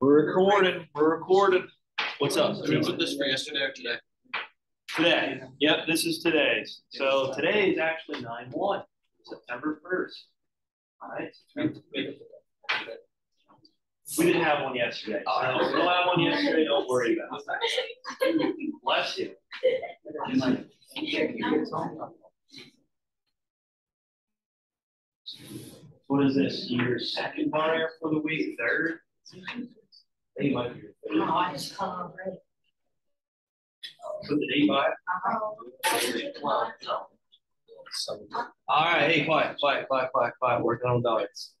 We're recording, we're recording. What's up? Did we put this for yesterday or today? Today, yep, this is today's. So today is actually nine one, September first. Alright. We didn't have one yesterday, so we don't have one yesterday, don't worry about it. Bless you. What is this, your second hire for the week, third? I think it might be. No, I just call them ready. Put the date by. All right, hey, quiet, quiet, quiet, quiet, quiet, working on diets.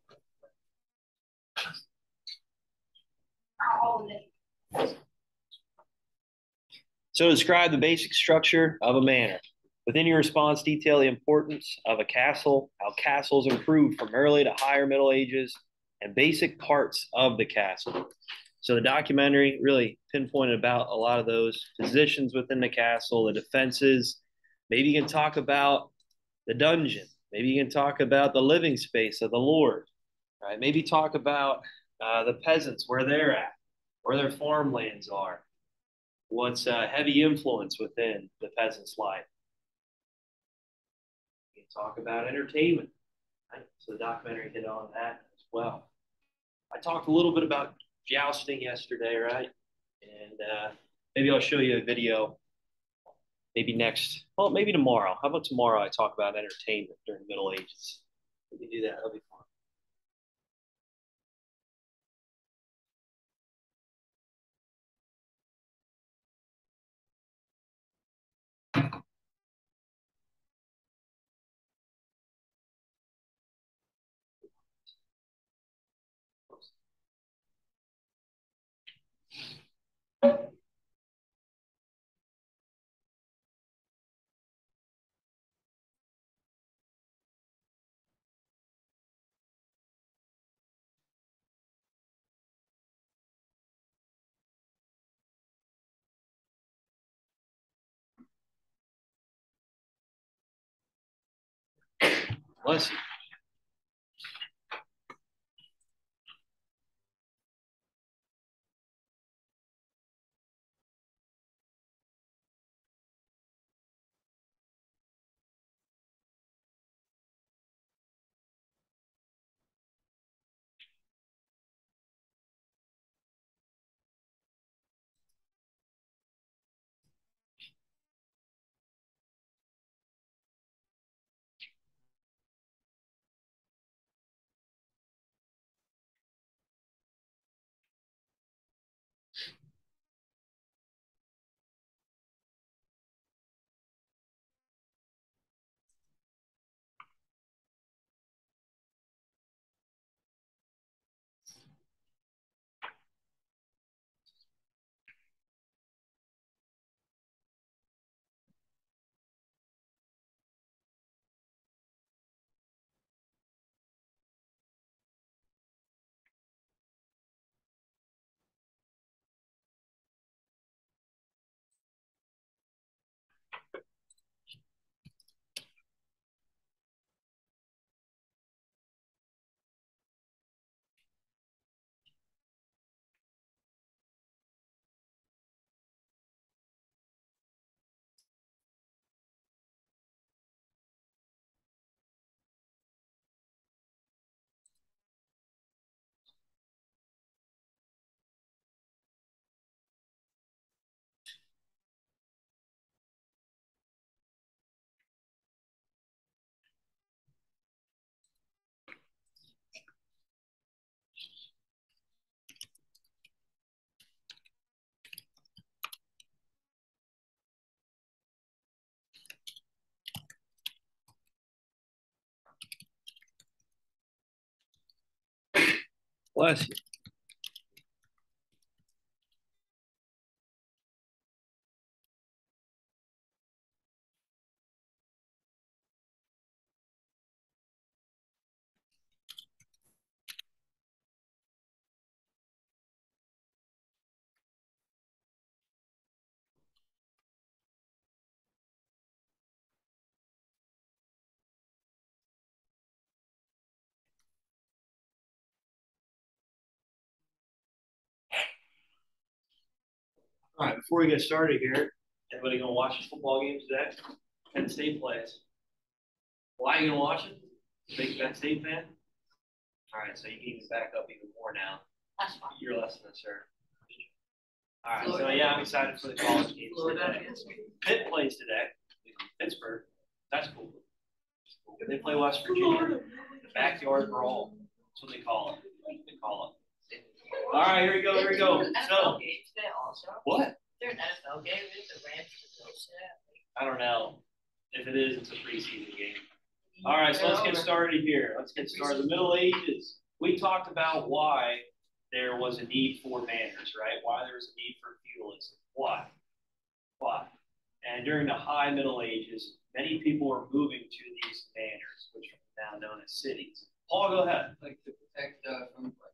So describe the basic structure of a manor. Within your response, detail the importance of a castle, how castles improved from early to higher Middle Ages, and basic parts of the castle. So the documentary really pinpointed about a lot of those positions within the castle, the defenses. Maybe you can talk about the dungeon. Maybe you can talk about the living space of the Lord. Right? Maybe talk about uh, the peasants, where they're at, where their farmlands are, what's a heavy influence within the peasant's life. Talk about entertainment. Right? So the documentary hit on that as well. I talked a little bit about jousting yesterday, right? And uh, maybe I'll show you a video. Maybe next, well, maybe tomorrow. How about tomorrow? I talk about entertainment during the Middle Ages. We can do that. That'll be fun. Bless you. Bless you. All right, before we get started here, anybody gonna watch the football game today? Penn State plays. Why are you gonna watch it? Big Penn State fan? All right, so you can even back up even more now. That's fine. You're less than a sir. All right, so yeah, I'm excited for the college games Florida. today. Pitt plays today, Pittsburgh. That's cool. They play West Virginia. The backyard brawl. That's what they call it. They call it. All right, here we go. Here we go. There's So, NFL game today also. what? There's an NFL game. Is the Rams and the Bills today? I don't know. If it is, it's a preseason game. All right, so let's get started here. Let's get started. The Middle Ages. We talked about why there was a need for manors, right? Why there was a need for feudalism. Why? Why? And during the High Middle Ages, many people were moving to these manors, which are now known as cities. Paul, go ahead. like to protect uh, from like burglaries.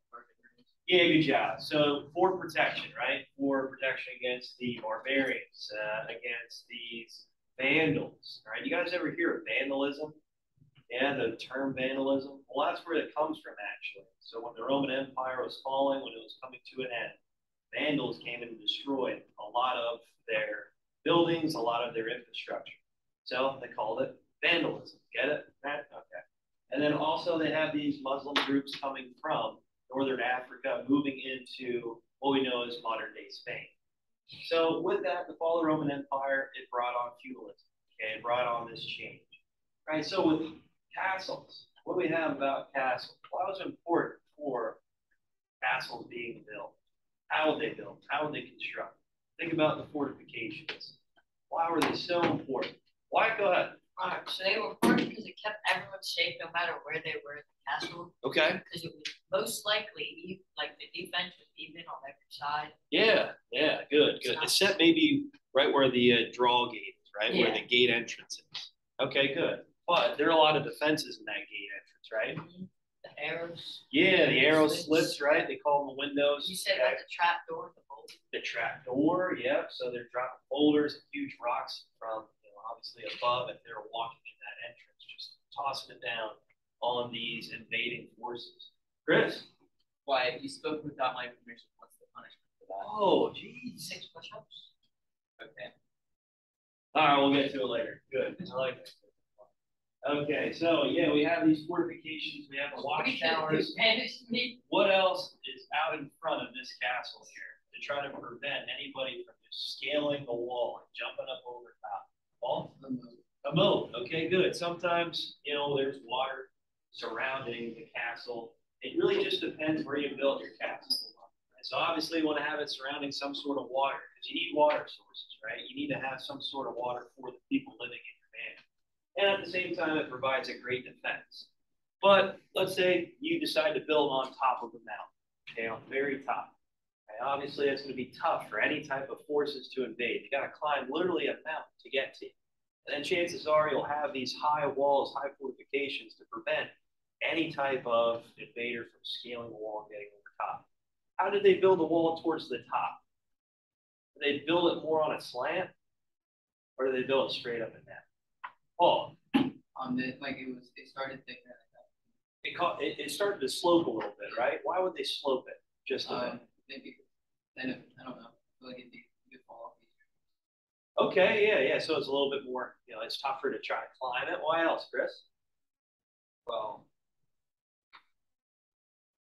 Yeah, good job. So for protection, right? For protection against the barbarians, uh, against these vandals, right? You guys ever hear of vandalism? Yeah, the term vandalism. Well, that's where it comes from, actually. So when the Roman Empire was falling, when it was coming to an end, vandals came and destroyed a lot of their buildings, a lot of their infrastructure. So they called it vandalism. Get it? Right? Okay. And then also they have these Muslim groups coming from northern Africa, moving into what we know as modern day Spain. So with that, the fall of the Roman Empire, it brought on feudalism. Okay, it brought on this change. Right. So with castles, what do we have about castles? Why was it important for castles being built? How would they build? How would they construct? Think about the fortifications. Why were they so important? Why? Go ahead. Alright, so they were important because it kept everyone safe no matter where they were in the castle. Okay. Because it was most likely, like the defense was even on every side. Yeah, yeah, good, good. Except maybe right where the uh, draw gate is, right where the gate entrance is. Okay, good. But there are a lot of defenses in that gate entrance, right? The arrows. Yeah, the arrow Slits. slits, right? They call them the windows. You said Okay. about the trap door, the bolt. the trap door, yep. So they're dropping boulders and huge rocks from, obviously above if they're walking in that entrance, just tossing it down on these invading forces. Chris? Why you spoke without my permission? What's the punishment for that? Oh, geez. Six push-ups. Okay. All right, we'll get to it later. Good. I like that. Okay, so yeah, we have these fortifications, we have the watchtowers. What else is out in front of this castle here to try to prevent anybody from just scaling the wall and jumping up over top? Paul? The moat. A moat. Okay, good. Sometimes, you know, there's water surrounding the castle. It really just depends where you build your castle. So obviously you want to have it surrounding some sort of water because you need water sources, right? You need to have some sort of water for the people living in your manor. And at the same time, it provides a great defense. But let's say you decide to build on top of the mountain, okay, on the very top. Obviously, it's going to be tough for any type of forces to invade. You got to climb literally a mountain to get to you. And then chances are you'll have these high walls, high fortifications to prevent any type of invader from scaling the wall and getting over top. How did they build the wall towards the top? Did they build it more on a slant? Or did they build it straight up and down? Oh, On the like it was it started thicker it, caught, it, it started to slope a little bit, right? Why would they slope it just a bit? Um, maybe then it, I don't know. I feel like it'd be it could fall off easier. Okay, yeah, yeah. So it's a little bit more, you know, it's tougher to try to climb it. Why else, Chris? Well,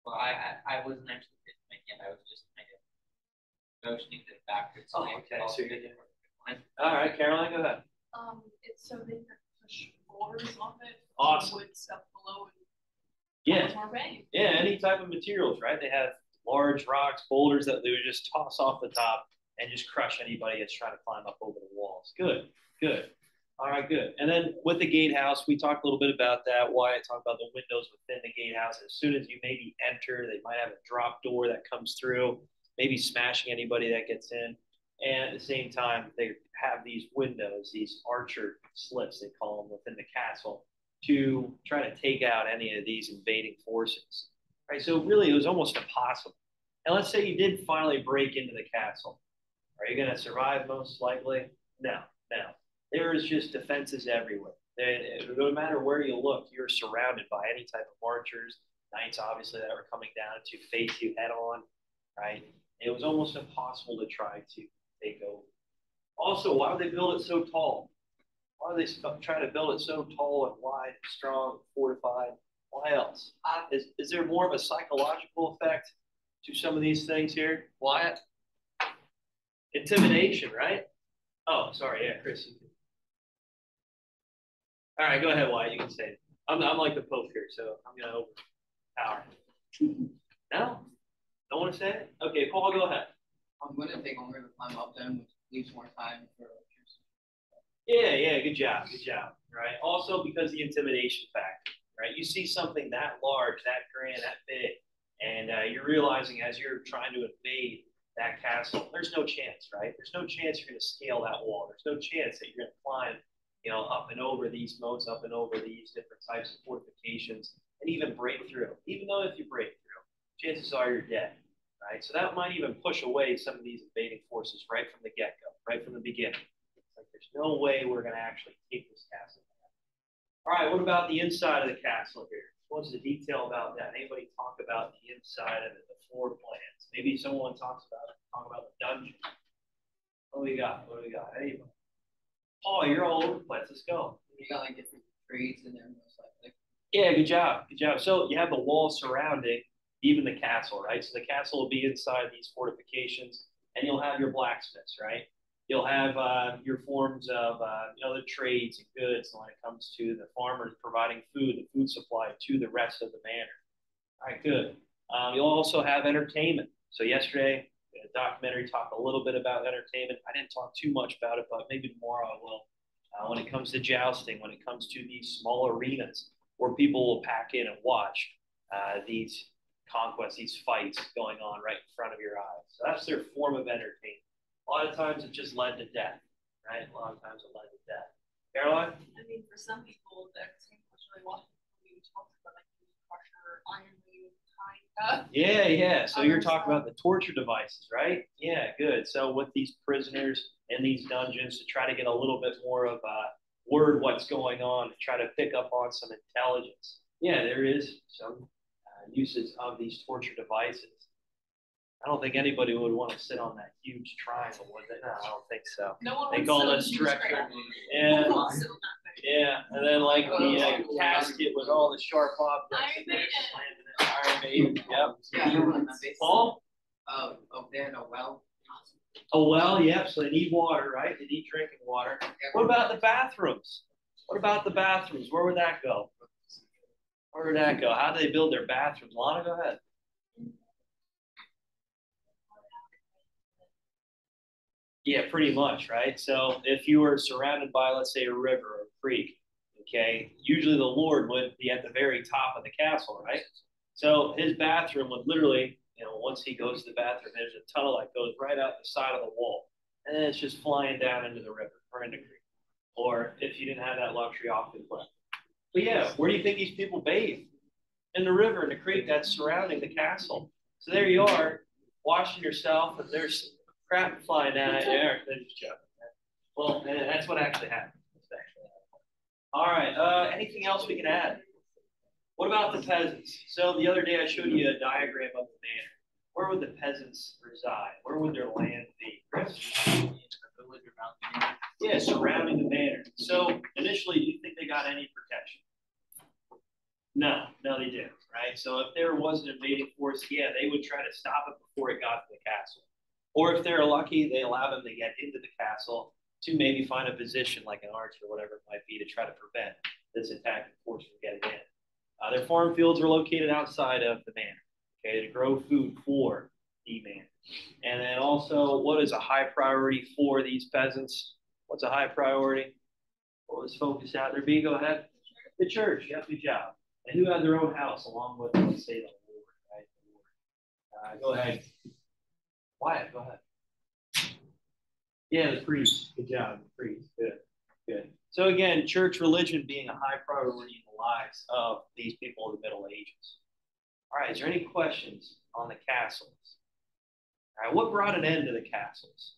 well, I, I, I wasn't actually pitching it yet. I was just kind of motioning it backwards. Oh, okay, so you're also- All right, Caroline, go ahead. Um, it's so they can push borders off it. Awesome. Wood stuff below and. Yeah, More yeah, any type of materials, right? They have large rocks, boulders that they would just toss off the top and just crush anybody that's trying to climb up over the walls. Good, good. All right, good. And then with the gatehouse, we talked a little bit about that. Why I talked about the windows within the gatehouse. As soon as you maybe enter, they might have a drop door that comes through, maybe smashing anybody that gets in. And at the same time, they have these windows, these archer slits, they call them within the castle, to try to take out any of these invading forces. Right. So really, it was almost impossible. And let's say you did finally break into the castle. Are you going to survive? Most likely, no, no. There is just defenses everywhere. And no matter where you look, you're surrounded by any type of archers, knights, obviously, that were coming down to face you head on. Right. It was almost impossible to try to take over. Also, why would they build it so tall? Why are they trying to build it so tall and wide, strong, fortified? Why else? Is, is there more of a psychological effect to some of these things here? Wyatt, Intimidation, right? Oh, sorry, yeah, Chris. All right, go ahead, Wyatt. You can say it. I'm, I'm like the Pope here, so I'm gonna overpower. No, don't want to say it. Okay, Paul, go ahead. I'm gonna take longer to climb up them, which leaves more time for. Yeah, yeah, good job, good job. Right. Also, because the intimidation factor, right? You see something that large, that grand, that big, and uh, you're realizing as you're trying to invade that castle, there's no chance, right? There's no chance you're going to scale that wall. There's no chance that you're going to climb, you know, up and over these moats, up and over these different types of fortifications, and even break through. Even though if you break through, chances are you're dead, right? So that might even push away some of these invading forces right from the get-go, right from the beginning. It's Like there's no way we're going to actually take this castle. All right, what about the inside of the castle here? What's the detail about that? Anybody talk about the inside of it, the floor plans? Maybe someone talks about it, talk about the dungeon. What do we got? What do we got? Anybody? Paul, you're all over the place. Let's go. You got like different trades in there, most likely. Yeah, good job. Good job. So you have the wall surrounding even the castle, right? So the castle will be inside these fortifications, and you'll have your blacksmiths, right? You'll have uh, your forms of uh, you know the trades and goods when it comes to the farmers providing food, the food supply to the rest of the manor. All right, good. Um, you'll also have entertainment. So yesterday, the documentary talked a little bit about entertainment. I didn't talk too much about it, but maybe tomorrow I will. Uh, when it comes to jousting, when it comes to these small arenas where people will pack in and watch uh, these conquests, these fights going on right in front of your eyes. So that's their form of entertainment. A lot of times it just led to death, right? A lot of times it led to death. Caroline? I mean, for some people, was really watching we talked about like the crusher, iron wave kind of. Yeah, yeah. So you're talking stuff. about the torture devices, right? Yeah, good. So with these prisoners in these dungeons to try to get a little bit more of a word what's going on, to try to pick up on some intelligence. Yeah, there is some uh, uses of these torture devices. I don't think anybody would want to sit on that huge triangle, would they? No, I don't think so. No one They wants call to it use stretcher. Yeah, No one wants to sit on that thing. yeah. And then like the uh, casket with all the sharp objects. Iron Maiden. Iron Maiden. Yep. Yeah, that base. Paul? Oh, oh, there in a well. Oh well, yep. So they need water, right? They need drinking water. What about the bathrooms? What about the bathrooms? Where would that go? Where would that go? How do they build their bathrooms? Lana, go ahead. Yeah, pretty much, right? So if you were surrounded by, let's say, a river or a creek, okay, usually the Lord would be at the very top of the castle, right? So his bathroom would literally, you know, once he goes to the bathroom, there's a tunnel that goes right out the side of the wall, and then it's just flying down into the river or into creek. Or if you didn't have that luxury, cliff. But yeah, where do you think these people bathe? In the river, in the creek that's surrounding the castle. So there you are, washing yourself, and there's crap flying down at you. They're just joking. Well, that's what actually happened. That's actually happened. All right. Uh, anything else we can add? What about the peasants? So the other day I showed you a diagram of the manor. Where would the peasants reside? Where would their land be? Chris? In the village around there. Yeah, surrounding the manor. So initially, do you think they got any protection? No, no, they didn't. Right. So if there was an invading force, yeah, they would try to stop it before it got to the castle. Or if they're lucky, they allow them to get into the castle to maybe find a position like an arch or whatever it might be to try to prevent this attacking force from getting in. Uh, their farm fields are located outside of the manor, okay, to grow food for the manor. And then also, what is a high priority for these peasants? What's a high priority? What was focused out there? B, go ahead. The church. Yep, good job. And who had their own house along with, let's say, the Lord, right? The Lord. Uh, go ahead. Wyatt, go ahead. Yeah, the priest. Good job, the priest. Good, good. So again, church religion being a high priority in the lives of these people of the Middle Ages. All right, is there any questions on the castles? All right, what brought an end to the castles?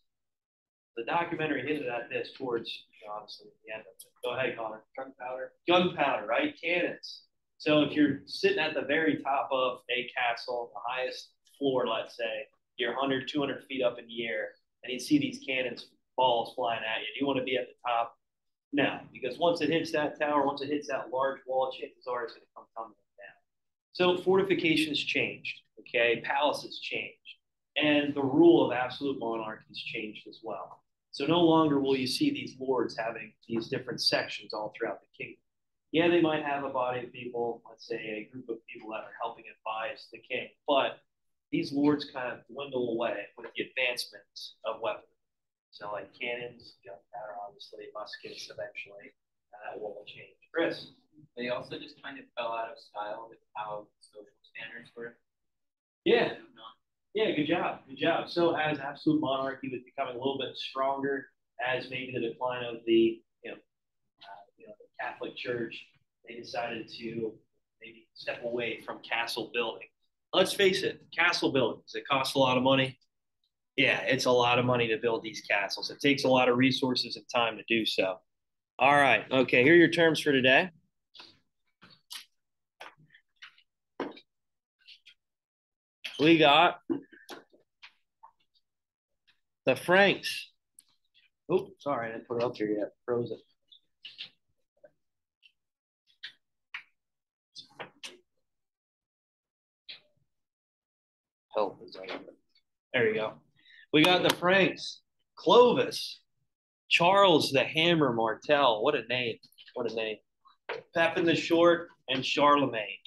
The documentary hinted at this towards, honestly, the end of it. Go ahead, Connor. Gunpowder. Gunpowder, right? Cannons. So if you're sitting at the very top of a castle, the highest floor, let's say, you're 100, 200 feet up in the air, and you see these cannons balls flying at you. Do you want to be at the top? No, because once it hits that tower, once it hits that large wall, chances are it's going to come tumbling down. So fortifications changed, okay? Palaces changed. And the rule of absolute monarchies changed as well. So no longer will you see these lords having these different sections all throughout the kingdom. Yeah, they might have a body of people, let's say a group of people that are helping advise the king, but these lords kind of dwindle away with the advancement of weapons. So like cannons, gunpowder, obviously, muskets eventually, that will change. Chris? They also just kind of fell out of style with how social standards were. Yeah. Yeah, good job. Good job. So as absolute monarchy was becoming a little bit stronger, as maybe the decline of the you know, uh, you know the Catholic Church, they decided to maybe step away from castle building. Let's face it, castle buildings it costs a lot of money. Yeah, it's a lot of money to build these castles. It takes a lot of resources and time to do so. All right. Okay. Here are your terms for today. We got the Franks. Oh, sorry, I didn't put it up here yet. Frozen. Is. There you go. We got the Franks, Clovis, Charles the Hammer Martel. What a name! What a name! Pepin the Short and Charlemagne.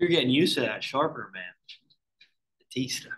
You're getting used to that sharpener, man. Batista.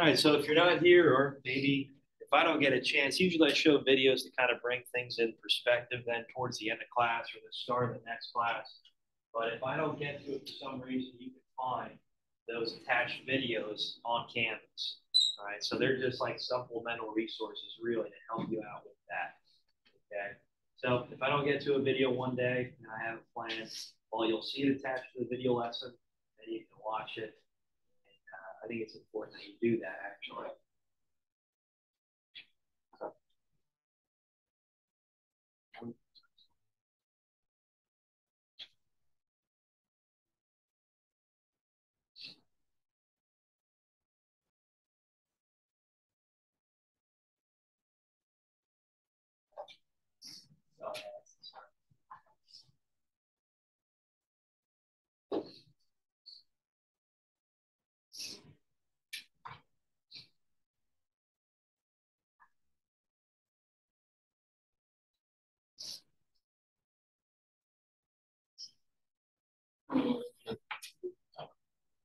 All right, so if you're not here, or maybe if I don't get a chance, usually I show videos to kind of bring things in perspective then towards the end of class or the start of the next class. But if I don't get to it for some reason, you can find those attached videos on Canvas. All right, so they're just like supplemental resources really to help you out with that. Okay, so if I don't get to a video one day and I have a plan, well, you'll see it attached to the video lesson, and you can watch it I think it's important that you do that actually. So.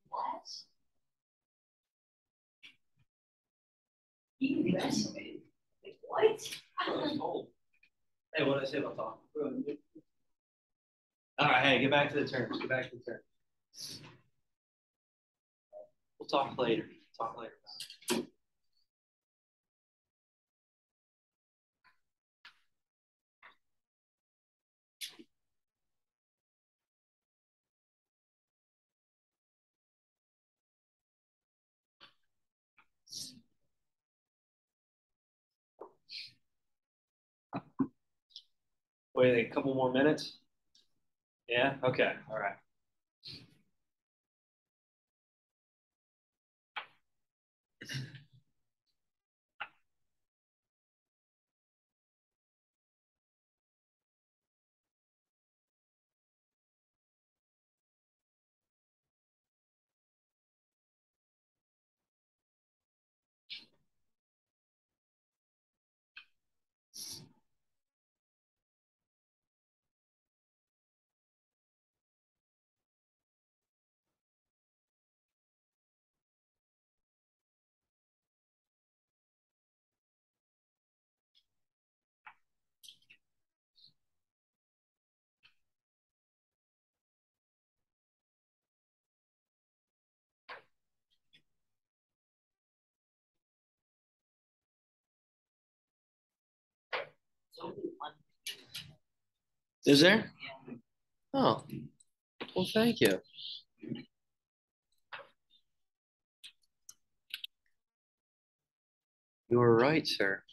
What? You underestimated. Like, what? Hey, what did I say about talk? All right, hey, get back to the terms. Get back to the terms. We'll talk later. Talk later about it. Wait, a couple more minutes? Yeah, okay, all right. Is there? Oh, well, thank you. You are right, sir.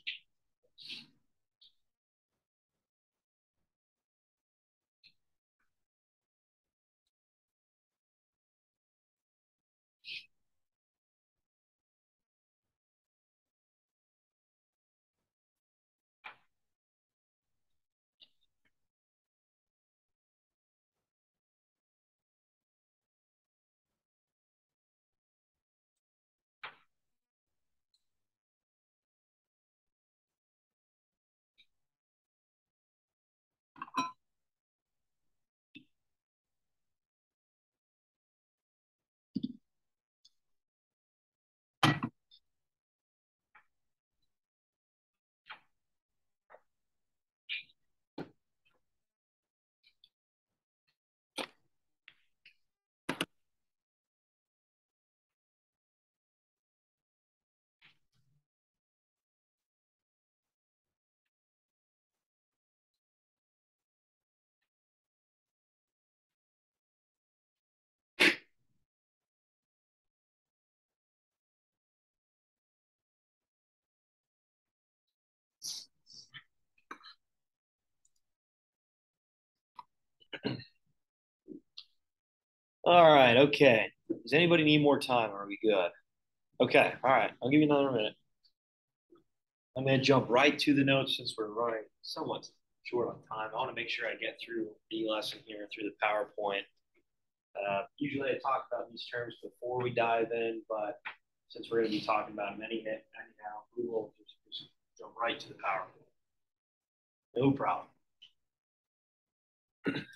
All right, okay. Does anybody need more time? Or are we good? Okay, all right. I'll give you another minute. I'm gonna jump right to the notes since we're running somewhat short on time. I want to make sure I get through the lesson here through the PowerPoint. Uh, usually I talk about these terms before we dive in, but since we're going to be talking about them any anyhow, we will just, just jump right to the PowerPoint. No problem.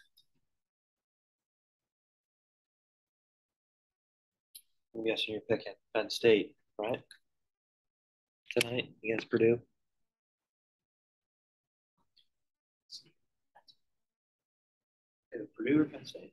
I'm guessing you're picking Penn State, right? Tonight against Purdue. Purdue or Penn State.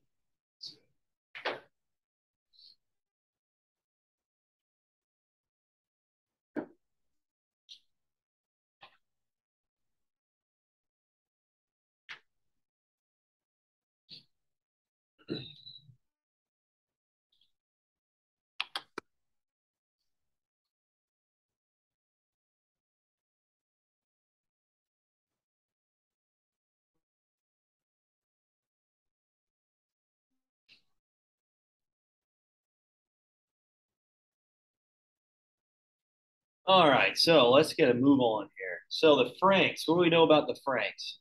All right, so let's get a move on here. So the Franks, what do we know about the Franks?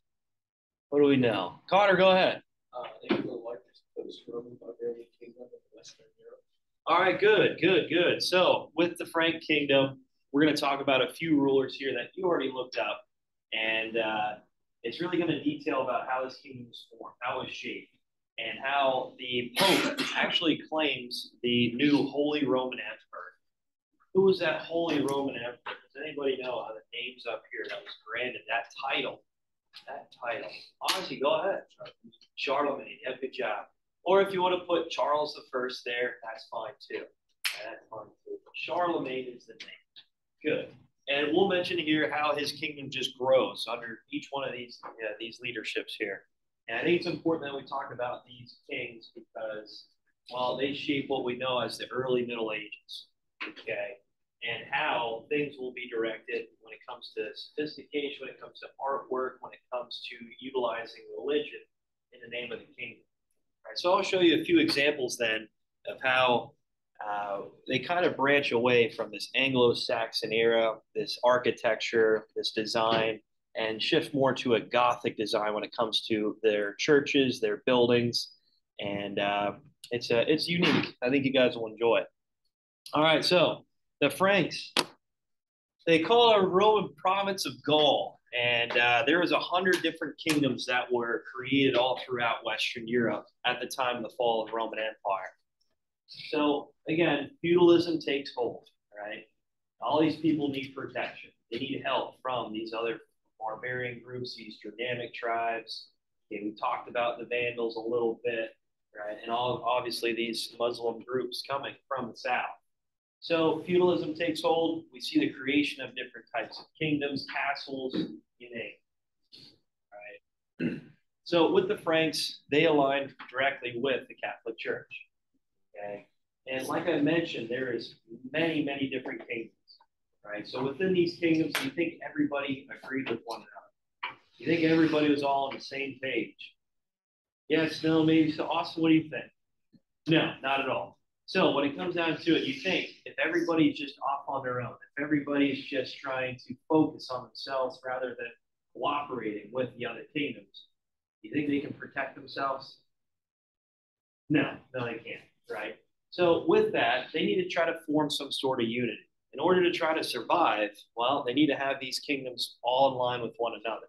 What do we know? Connor, go ahead. Uh, they were the largest post-Roman barbarian kingdom in Western Europe. All right, good, good, good. So with the Frank Kingdom, we're going to talk about a few rulers here that you already looked up, and uh, it's really going to detail about how this kingdom was formed, how it was shaped, and how the Pope actually claims the new Holy Roman Emperor. Who was that Holy Roman Emperor? Does anybody know how the name's up here that was granted that title? That title. Honestly, go ahead. Charlemagne. Yeah, good job. Or if you want to put Charles the First there, that's fine too. That's fine too. Charlemagne is the name. Good. And we'll mention here how his kingdom just grows under each one of these these leaderships here. And I think it's important that we talk about these kings because, well, they shape what we know as the early Middle Ages. Okay. And how things will be directed when it comes to sophistication, when it comes to artwork, when it comes to utilizing religion in the name of the kingdom. All right, so I'll show you a few examples then of how uh, they kind of branch away from this Anglo-Saxon era, this architecture, this design, and shift more to a Gothic design when it comes to their churches, their buildings, and uh, it's a, it's unique. I think you guys will enjoy it. All right, so the Franks, they call a Roman province of Gaul, and uh, there was a hundred different kingdoms that were created all throughout Western Europe at the time of the fall of the Roman Empire. So again, feudalism takes hold, right? All these people need protection. They need help from these other barbarian groups, these Germanic tribes. Okay, we talked about the Vandals a little bit, right? And all obviously these Muslim groups coming from the south. So feudalism takes hold. We see the creation of different types of kingdoms, castles, you name. Right. So with the Franks, they aligned directly with the Catholic Church. Okay. And like I mentioned, there is many, many different kingdoms. Right. So within these kingdoms, you think everybody agreed with one another. You think everybody was all on the same page. Yes, no, maybe so. Austin, what do you think? No, not at all. So when it comes down to it, you think if everybody's just off on their own, if everybody's just trying to focus on themselves rather than cooperating with the other kingdoms, you think they can protect themselves? No, no, they can't, right? So with that, they need to try to form some sort of unity. In order to try to survive, well, they need to have these kingdoms all in line with one another.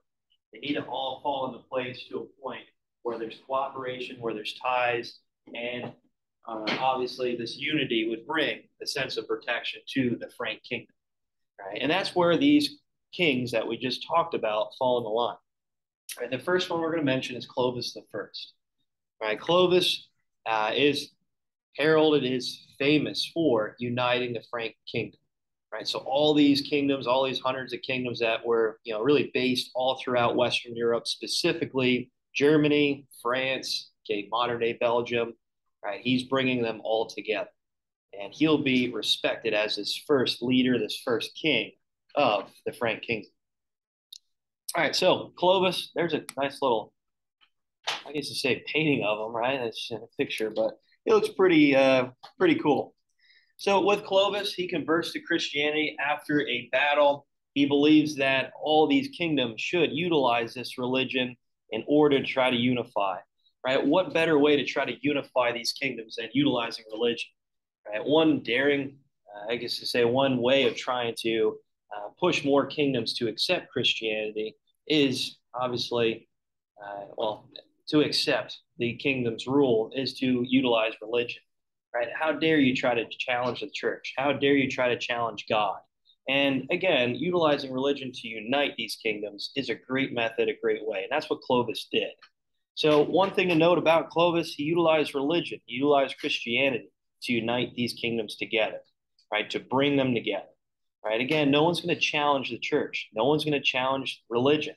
They need to all fall into place to a point where there's cooperation, where there's ties, and uh, obviously this unity would bring the sense of protection to the Frank kingdom, right? And that's where these kings that we just talked about fall in the line. Right, the first one we're going to mention is Clovis the First. Right, Clovis uh, is heralded is famous for uniting the Frank kingdom. Right, so all these kingdoms, all these hundreds of kingdoms that were you know really based all throughout Western Europe, specifically Germany, France, okay, modern day Belgium, right? He's bringing them all together. And he'll be respected as this first leader, this first king of the Frank kingdom. All right, so Clovis, there's a nice little, I guess to say painting of him, right? It's in a picture, but it looks pretty, uh, pretty cool. So with Clovis, he converts to Christianity after a battle. He believes that all these kingdoms should utilize this religion in order to try to unify right? What better way to try to unify these kingdoms than utilizing religion, right? One daring, uh, I guess to say, one way of trying to uh, push more kingdoms to accept Christianity is obviously, uh, well, to accept the kingdom's rule is to utilize religion, right? How dare you try to challenge the church? How dare you try to challenge God? And again, utilizing religion to unite these kingdoms is a great method, a great way. And that's what Clovis did. So, one thing to note about Clovis, he utilized religion, he utilized Christianity to unite these kingdoms together, right? To bring them together, right? Again, no one's going to challenge the church, no one's going to challenge religion.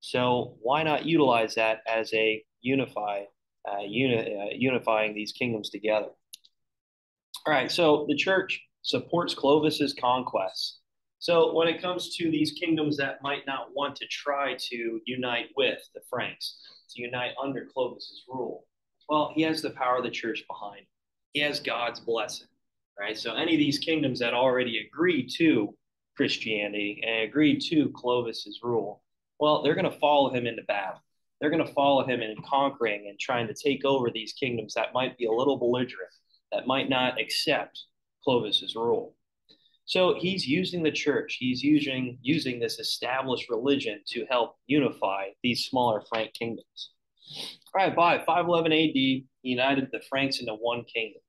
So, why not utilize that as a unify, uh, uni- uh, unifying these kingdoms together? All right, so the church supports Clovis's conquests. So when it comes to these kingdoms that might not want to try to unite with the Franks, to unite under Clovis's rule? Well, he has the power of the church behind him. He has God's blessing, right? So any of these kingdoms that already agree to Christianity and agree to Clovis's rule, well, they're going to follow him into battle. They're going to follow him in conquering and trying to take over these kingdoms that might be a little belligerent, that might not accept Clovis's rule. So he's using the church, he's using using this established religion to help unify these smaller Frank kingdoms. All right, by 511 AD, he united the Franks into one kingdom.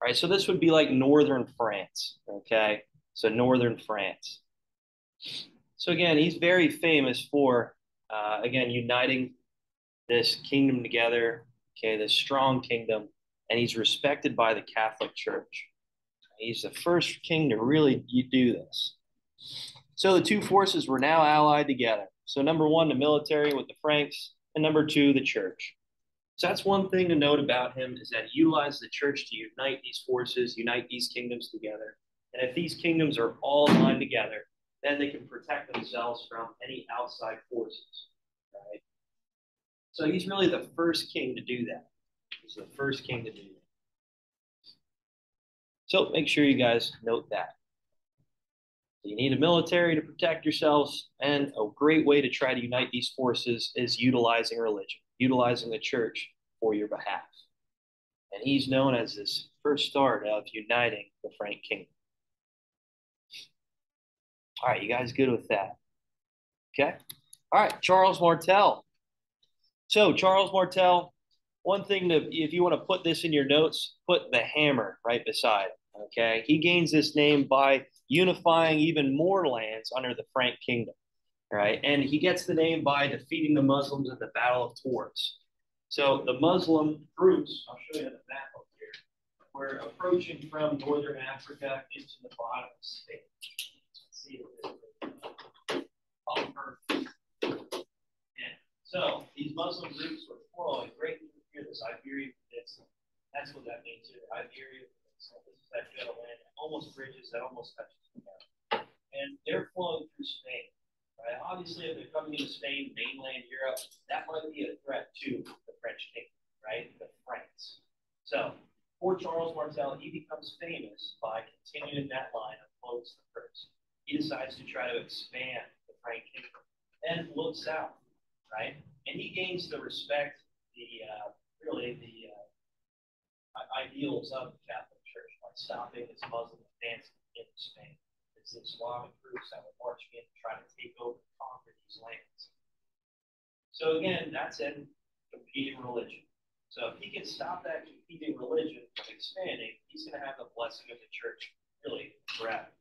All right, so this would be like northern France. Okay, so northern France. So again, he's very famous for uh, again uniting this kingdom together. Okay, this strong kingdom, and he's respected by the Catholic Church. He's the first king to really do this. So the two forces were now allied together. So, number one, the military with the Franks, and number two, the church. So, that's one thing to note about him is that he utilized the church to unite these forces, unite these kingdoms together. And if these kingdoms are all aligned together, then they can protect themselves from any outside forces, right? So he's really the first king to do that. He's the first king to do that. So make sure you guys note that. You need a military to protect yourselves, and a great way to try to unite these forces is utilizing religion, utilizing the church for your behalf. And he's known as this first start of uniting the Frank kingdom. All right, you guys good with that? Okay. All right, Charles Martel. So Charles Martel, one thing to if you want to put this in your notes, put the hammer right beside. Okay. He gains this name by unifying even more lands under the Frank kingdom. Right. And he gets the name by defeating the Muslims at the Battle of Tours. So the Muslim groups, I'll show you the map up here, were approaching from northern Africa into the bottom of Spain. See. Yeah. So these Muslim groups were flowing right here, the Iberian Peninsula. That's what that means here, Iberian. This that almost bridges, that almost touches together. And they're flowing through Spain. Right? Obviously, if they're coming into Spain, mainland Europe, that might be a threat to the French kingdom, right? The France. So, for Charles Martel, he becomes famous by continuing that line of Clovis the First. He decides to try to expand the Frank kingdom and look south, right? And he gains the respect, the uh, really the uh, ideals of the Catholic stopping this Muslim advance in Spain the Islamic groups that were marching in to try to take over and conquer these lands. So again, that's in competing religion. So if he can stop that competing religion from expanding, he's going to have the blessing of the church really forever.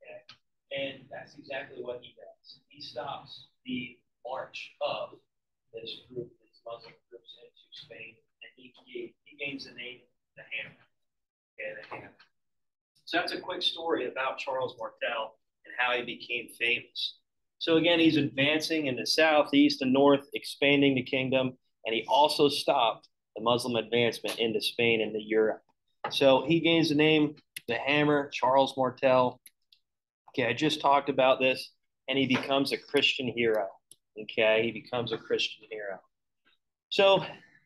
Okay? And that's exactly what he does. He stops the march of this group, these Muslim groups into Spain, and he, he, he gains the name the Hammer. Okay, the So that's a quick story about Charles Martel and how he became famous. So again, he's advancing in the south, east, and north, expanding the kingdom, and he also stopped the Muslim advancement into Spain and Europe. So he gains the name the Hammer, Charles Martel. Okay, I just talked about this, and he becomes a Christian hero. Okay, he becomes a Christian hero. So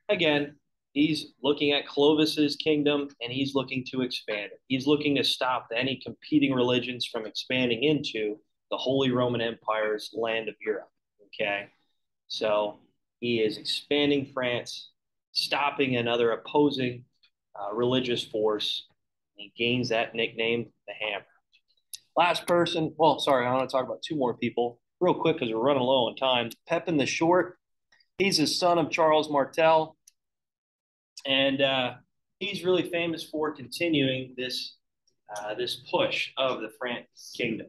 again, He's looking at Clovis's kingdom and he's looking to expand it. He's looking to stop any competing religions from expanding into the Holy Roman Empire's land of Europe. Okay. So he is expanding France, stopping another opposing uh, religious force. He gains that nickname, the Hammer. Last person, well, sorry, I want to talk about two more people real quick because we're running low on time. Pepin the Short, he's the son of Charles Martel and uh, he's really famous for continuing this uh, this push of the Frank kingdom,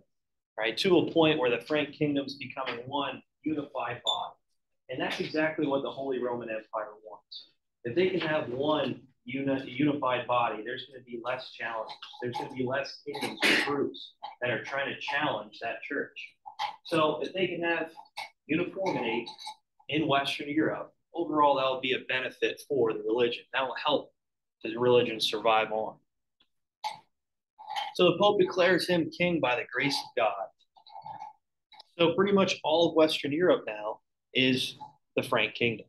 right, to a point where the Frank kingdom's becoming one unified body, and that's exactly what the Holy Roman Empire wants. If they can have one uni- unified body, there's going to be less challenges. There's going to be less kingdoms or groups that are trying to challenge that church. So if they can have uniformity in Western Europe, overall, that will be a benefit for the religion. That will help the religion survive on. So the Pope declares him king by the grace of God. So pretty much all of Western Europe now is the Frank kingdom.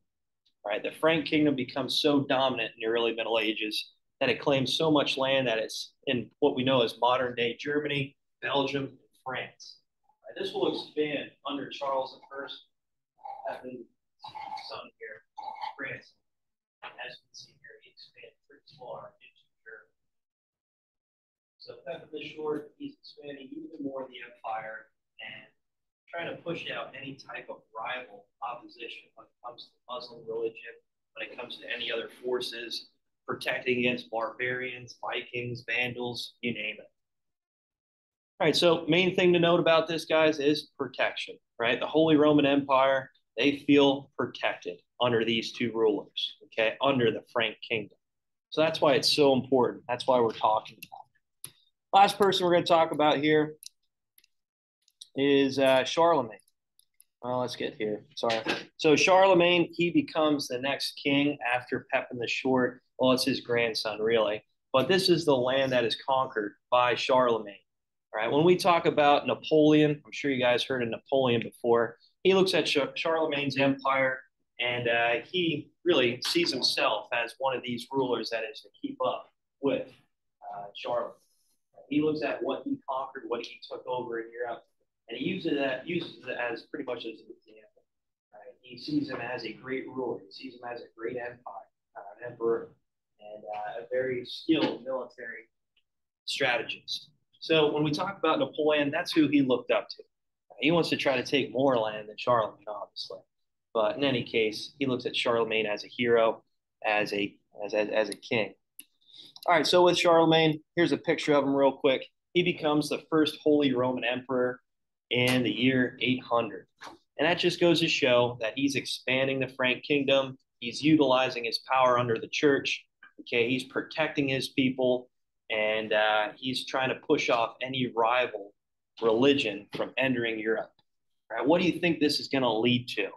Right? The Frank kingdom becomes so dominant in the early Middle Ages that it claims so much land that it's in what we know as modern day Germany, Belgium, and France. Right? This will expand under Charles I, son here, France. As you see here, he expanded pretty far into Germany. So the Short, he's expanding even more the empire and trying to push out any type of rival opposition when it comes to Muslim religion, when it comes to any other forces, protecting against barbarians, Vikings, Vandals, you name it. All right, so main thing to note about this, guys, is protection, right? The Holy Roman Empire they feel protected under these two rulers, okay, under the Frank kingdom. So that's why it's so important. That's why we're talking about it. Last person we're going to talk about here is uh, Charlemagne. Well, let's get here. Sorry. So Charlemagne, he becomes the next king after Pepin the Short. Well, it's his grandson, really. but this is the land that is conquered by Charlemagne. All right. When we talk about Napoleon, I'm sure you guys heard of Napoleon before. He looks at Charlemagne's empire and uh, he really sees himself as one of these rulers that is to keep up with uh, Charlemagne. He looks at what he conquered, what he took over in Europe, and he uses that uses it as pretty much as an example. Right? He sees him as a great ruler. He sees him as a great empire, uh, an emperor, and uh, a very skilled military strategist. So when we talk about Napoleon, that's who he looked up to. He wants to try to take more land than Charlemagne, obviously. But in any case, he looks at Charlemagne as a hero, as a as, as, as a king. All right, so with Charlemagne, here's a picture of him real quick. He becomes the first Holy Roman Emperor in the year 800. And that just goes to show that he's expanding the Frank kingdom. He's utilizing his power under the church. Okay, he's protecting his people and uh, he's trying to push off any rival religion from entering Europe. Right, what do you think this is going to lead to?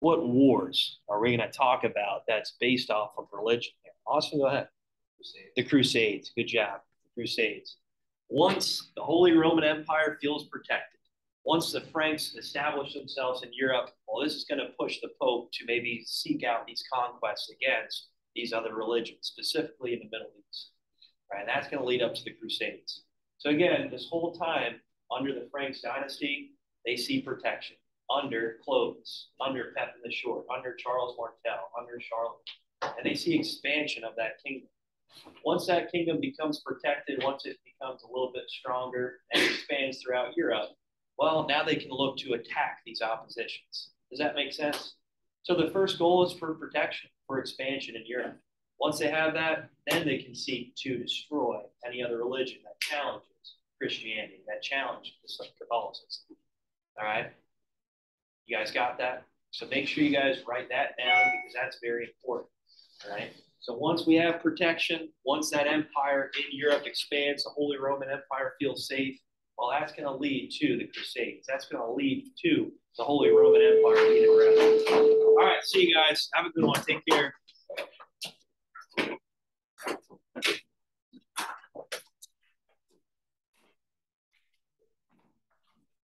What wars are we going to talk about that's based off of religion? Austin, go ahead. Crusades. The Crusades. Good job. The Crusades. Once the Holy Roman Empire feels protected, once the Franks establish themselves in Europe, well, this is going to push the Pope to maybe seek out these conquests against these other religions, specifically in the Middle East. Right? That's going to lead up to the Crusades. So again, this whole time under the Franks dynasty, they see protection under Clovis, under Pepin the Short, under Charles Martel, under Charlemagne, and they see expansion of that kingdom. Once that kingdom becomes protected, once it becomes a little bit stronger and expands throughout Europe, well, now they can look to attack these oppositions. Does that make sense? So the first goal is for protection, for expansion in Europe. Once they have that, then they can seek to destroy any other religion that challenges Christianity, that challenge is Catholicism. All right? You guys got that? So make sure you guys write that down because that's very important. All right? So once we have protection, once that empire in Europe expands, the Holy Roman Empire feels safe. Well, that's going to lead to the Crusades. That's going to lead to the Holy Roman Empire being around. All right, see you guys. Have a good one. Take care.